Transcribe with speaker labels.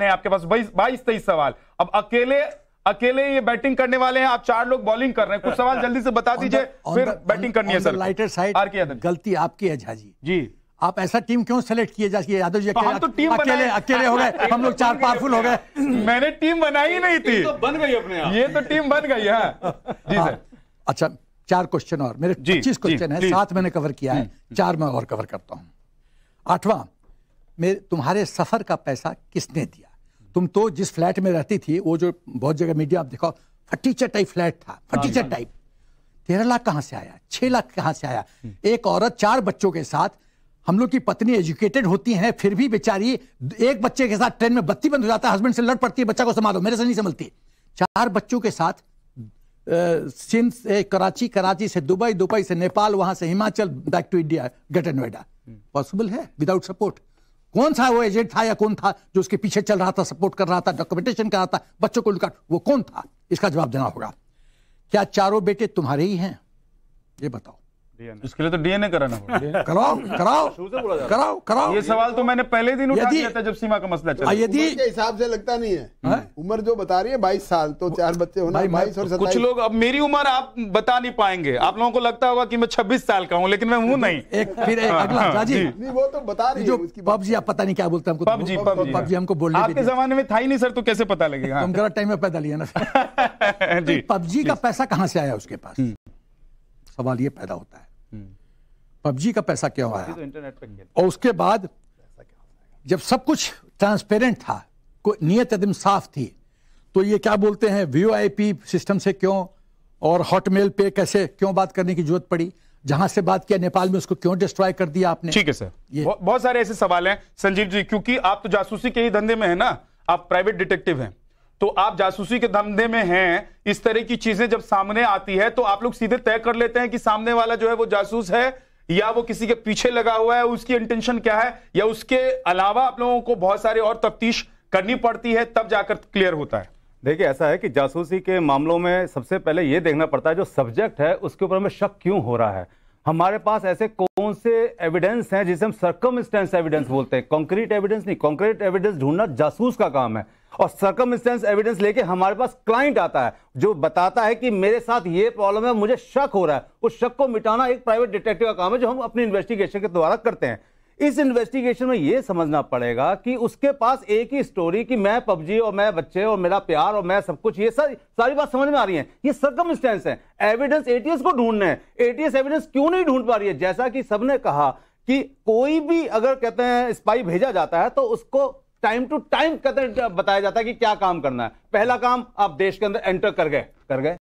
Speaker 1: हैं आपके पास बाईस बाईस तेईस सवाल। अब अकेले अकेले ये बैटिंग करने वाले हैं आप चार लोग बॉलिंग कर रहे हैं। कुछ सवाल जल्दी से बता दीजिए फिर बैटिंग करनी है सर।
Speaker 2: लाइटर साइड
Speaker 1: आर के
Speaker 2: गलती आपकी है झाजी।
Speaker 1: जी।
Speaker 2: आप ऐसा टीम क्यों सेलेक्ट किए जाए यादव जी
Speaker 1: तो हम तो टीम
Speaker 2: अकेले अकेले हो गए। हम लोग चार पावरफुल हो गए।
Speaker 1: मैंने टीम बनाई नहीं थी।
Speaker 3: तो बन गई अपने
Speaker 1: ये तो टीम बन गई है। जी
Speaker 2: हाँ,
Speaker 1: सर।
Speaker 2: अच्छा चार क्वेश्चन और। मेरे पच्चीस क्वेश्चन है। सात मैंने कवर किया है। चार मैं और कवर करता हूँ। आठवां। मेरे तुम्हारे सफ़र का पैसा किसने दिया? तुम तो जिस फ्लैट में रहती थी वो जो बहुत जगह मीडिया आप देखो फटीचर टाइप फ्लैट था फटीचर टाइप। तेरह लाख कहाँ से आया? छह लाख कहाँ से आया? एक औरत चार बच्चों के साथ हम लोग की पत्नी एजुकेटेड होती हैं फिर भी बेचारी एक बच्चे के साथ ट्रेन में बत्ती बंद हो जाता है हस्बैंड से लड़ पड़ती है बच्चा को संभालो मेरे से नहीं संभलती। चार बच्चों के साथ सिंध से कराची कराची से दुबई दुबई से नेपाल वहाँ से Himachal back to India greater Noida possible है? Without support. कौन सा वो एजेंट था या कौन था जो उसके पीछे चल रहा था सपोर्ट कर रहा था डॉक्यूमेंटेशन कर रहा था, बच्चों को लुका वो कौन था? इसका जवाब देना होगा। क्या चारों बेटे तुम्हारे ही हैं? ये बताओ।
Speaker 1: इसके लिए तो डीएनए कराना होगा।
Speaker 2: कराओ कराओ कराओ कराओ।
Speaker 1: ये सवाल तो मैंने पहले दिन उठा दिया था जब सीमा का मसला चला।
Speaker 2: यदि
Speaker 4: हिसाब से लगता नहीं है। उम्र जो बता रही है बाईस साल तो चार बच्चे होना बाईस और
Speaker 1: कुछ लोग अब मेरी उम्र आप बता नहीं पाएँगे। आप लोगों को लगता होगा कि मैं 26 साल का हूँ लेकिन मैं हूँ नहीं।
Speaker 2: एक फिर एक अगला
Speaker 1: हाँ, जी।
Speaker 4: वो तो बता रही
Speaker 2: जो पबजी आप पता नहीं क्या बोलते हैं हमको
Speaker 1: पबजी पबजी।
Speaker 2: पबजी हमको बोलने
Speaker 1: आपके जमाने में था ही नहीं सर तो कैसे पता लगेगा?
Speaker 2: तुम गलत टाइम में पैदा लिया ना
Speaker 1: जी
Speaker 2: पबजी का पैसा कहाँ से आया उसके पास? सवाल ये पैदा होता है। पबजी का पैसा क्यों आया?
Speaker 1: इंटरनेट पे
Speaker 2: और उसके बाद जब सब कुछ ट्रांसपेरेंट था कोई नियत एकदम साफ़ थी तो ये क्या बोलते हैं वीओआईपी सिस्टम से क्यों और हॉटमेल पे कैसे क्यों बात करने की ज़रूरत पड़ी? जहाँ से बात किया नेपाल में उसको क्यों डिस्ट्रॉय कर दिया आपने?
Speaker 1: ठीक है सर
Speaker 2: ये-
Speaker 1: बहुत सारे ऐसे सवाल हैं संजीव जी क्योंकि आप तो जासूसी के ही धंधे में है ना आप प्राइवेट डिटेक्टिव हैं। तो आप जासूसी के धंधे में हैं, इस तरह की चीज़ें जब सामने आती है तो आप लोग सीधे तय कर लेते हैं कि सामने वाला जो है वो जासूस है, या वो किसी के पीछे लगा हुआ है, उसकी इंटेंशन क्या है, या उसके अलावा आप लोगों को बहुत सारे और तफ्तीश करनी पड़ती है, तब जाकर क्लियर होता है।
Speaker 3: देखिए, ऐसा है कि जासूसी के मामलों में सबसे पहले ये देखना पड़ता है, जो सब्जेक्ट है, उसके ऊपर हमें शक क्यों हो रहा है? हमारे पास ऐसे कौन से एविडेंस हैं जिसे हम सर्कमस्टेंस एविडेंस बोलते हैं? कॉन्क्रीट एविडेंस नहीं कॉन्क्रीट एविडेंस ढूंढना जासूस का काम है। और सर्कमस्टेंस एविडेंस लेके हमारे पास क्लाइंट आता है, जो बताता है कि मेरे साथ ये प्रॉब्लम है, मुझे शक हो रहा है। उस शक को मिटाना एक प्राइवेट डिटेक्टिव का काम है, जो हम अपनी इन्वेस्टिगेशन के द्वारा करते हैं। इस इन्वेस्टिगेशन में यह समझना पड़ेगा कि उसके पास एक ही स्टोरी कि मैं पबजी और मैं बच्चे और मेरा प्यार और मैं सब कुछ, ये सारी सारी बात समझ में आ रही है। ये सर्कमस्टेंस है। एविडेंस एटीएस को ढूंढना एटीएस एविडेंस क्यों नहीं ढूंढ पा रही है? जैसा कि सबने कहा कि कोई भी अगर कहते हैं स्पाई भेजा जाता है तो उसको टाइम टू टाइम कहते बताया जाता है कि क्या काम करना है। पहला काम आप देश के अंदर एंटर कर गए कर गए।